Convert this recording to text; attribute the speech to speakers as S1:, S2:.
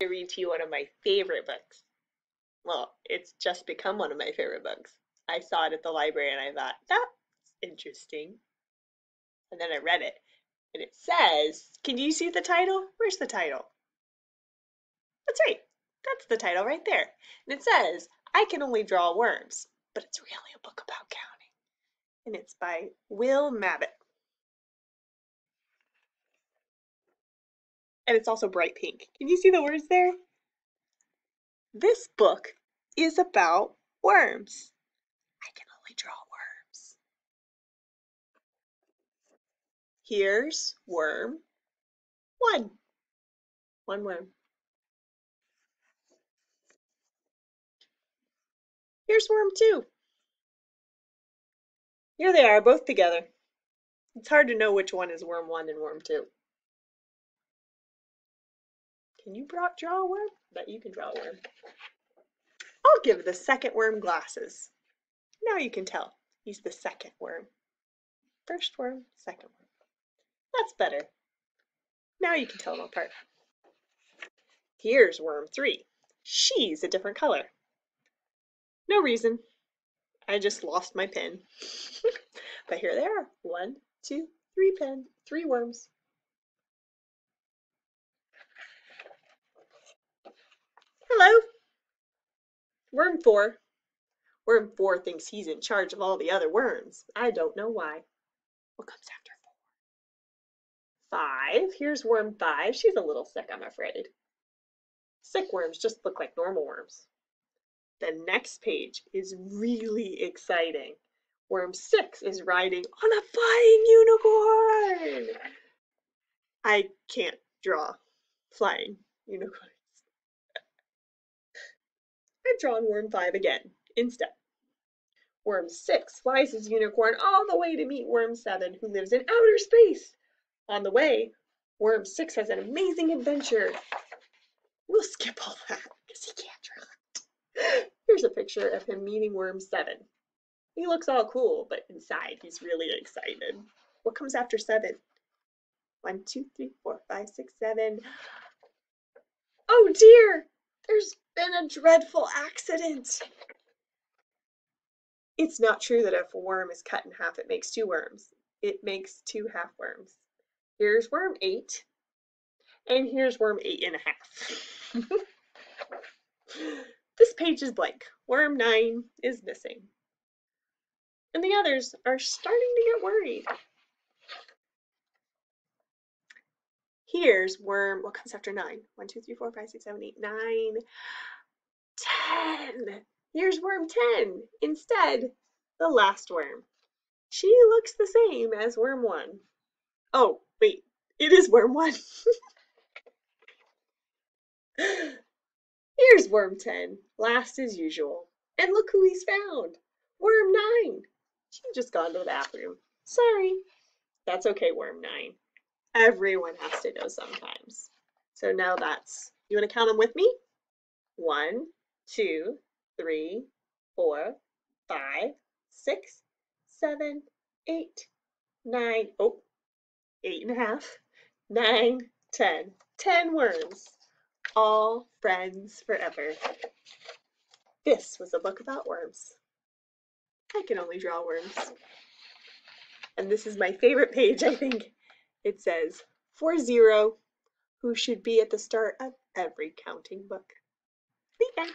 S1: to read to you one of my favorite books. Well, it's just become one of my favorite books. I saw it at the library and I thought, that's interesting. And then I read it. And it says, can you see the title? Where's the title? That's right. That's the title right there. And it says, I Can Only Draw Worms. But it's really a book about counting. And it's by Will Mabbitt. And it's also bright pink. Can you see the words there? This book is about worms. I can only draw worms. Here's worm one. One worm. Here's worm two. Here they are, both together. It's hard to know which one is worm one and worm two. Can you draw, a worm? Bet you can draw a worm. I'll give the second worm glasses. Now you can tell he's the second worm. First worm, second worm. That's better. Now you can tell them apart. Here's worm three. She's a different color. No reason. I just lost my pen. but here they are. One, two, three pen, three worms. Worm 4. Worm 4 thinks he's in charge of all the other worms. I don't know why. What comes after 4? 5. Here's worm 5. She's a little sick, I'm afraid. Sick worms just look like normal worms. The next page is really exciting. Worm 6 is riding on a flying unicorn. I can't draw flying unicorn. Drawn worm 5 again, instead. Worm 6 flies his unicorn all the way to meet worm 7, who lives in outer space. On the way, worm 6 has an amazing adventure. We'll skip all that, because he can't draw. It. Here's a picture of him meeting worm 7. He looks all cool, but inside he's really excited. What comes after 7? One, two, three, four, five, six, seven. Oh dear! There's been a dreadful accident. It's not true that if a worm is cut in half, it makes two worms. It makes two half worms. Here's worm eight, and here's worm eight and a half. this page is blank. Worm nine is missing. And the others are starting to get worried. Here's worm, what comes after nine? One, two, three, four, five, six, seven, eight, nine, ten. Here's worm 10. Instead, the last worm. She looks the same as worm 1. Oh, wait, it is worm 1. Here's worm 10, last as usual. And look who he's found. Worm 9. She just gone to the bathroom. Sorry. That's okay, worm 9. Everyone has to go sometimes. So now that's, you want to count them with me? One, two, three, four, five, six, seven, eight, nine, oh, eight and a half, nine, ten. Ten worms, all friends forever. This was a book about worms. I can only draw worms. And this is my favorite page, I think. It says, for zero, who should be at the start of every counting book. The end.